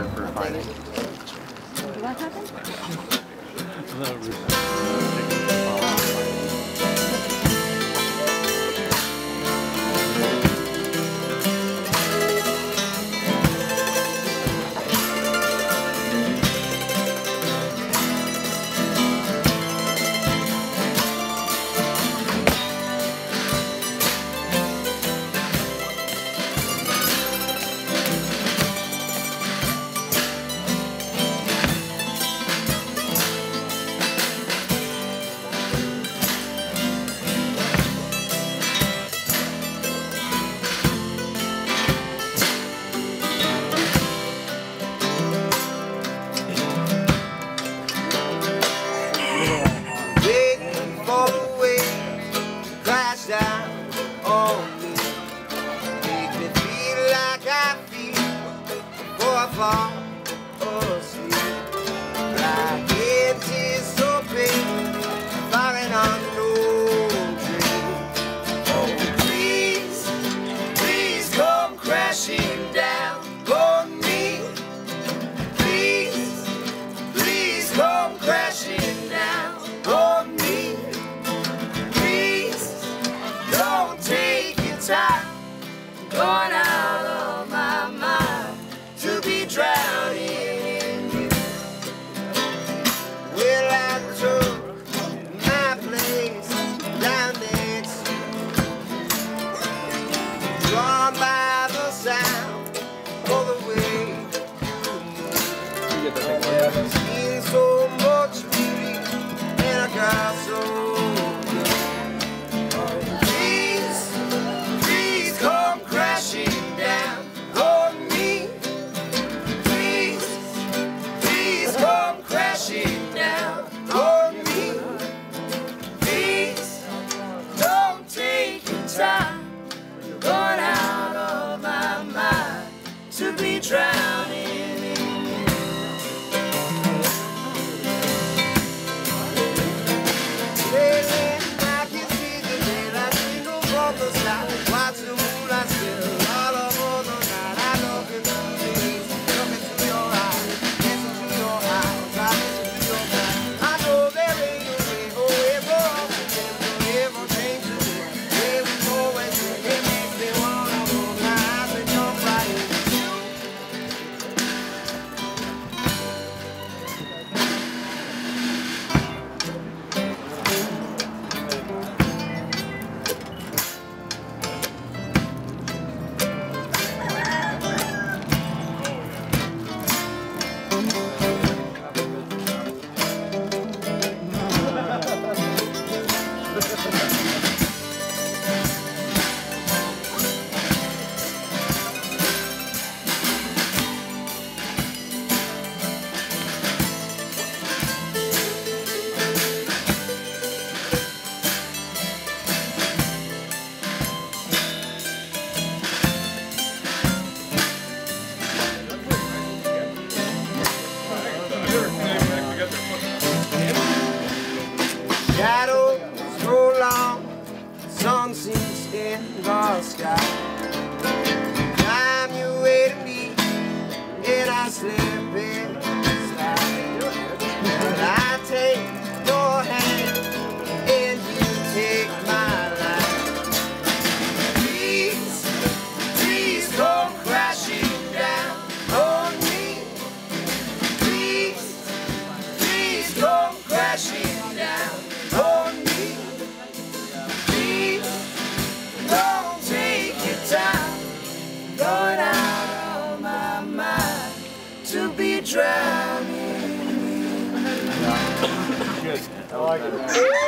For fighting. What happened? Waiting for the to crash down on me. Me feel like I. gonna be drowning. Shadows grow long, sun sinks in the sky. Time you're to me, and I sleep. like it.